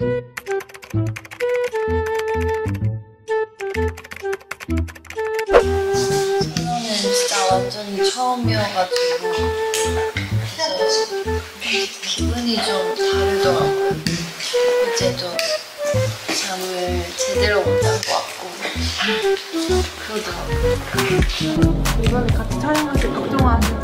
저는 진짜 완전히 처음이어가지고 그래서 기분이 좀 다르더라고요. 어제도 잠을 제대로 못 자고 왔고 그러더라고요. 이번에 같이 촬영할 때 걱정하는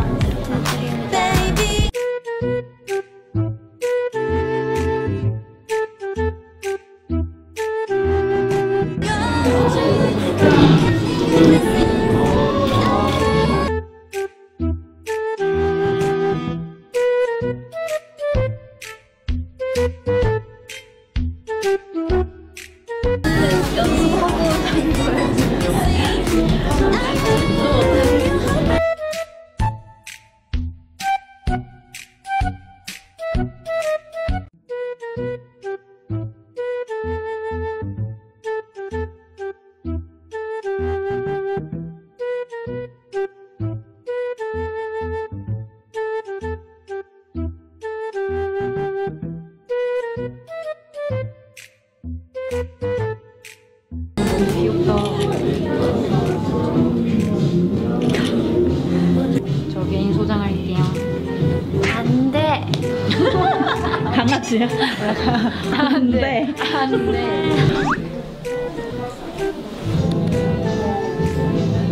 연습하고 다닌 거예요. 저 개인 소장할게요. 안 돼. 강아지야? 안 돼. 안 돼.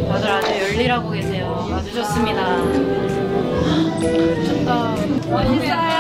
다들 아주 열일하고 계세요. 아주 좋습니다. 좋다. 멋있어요.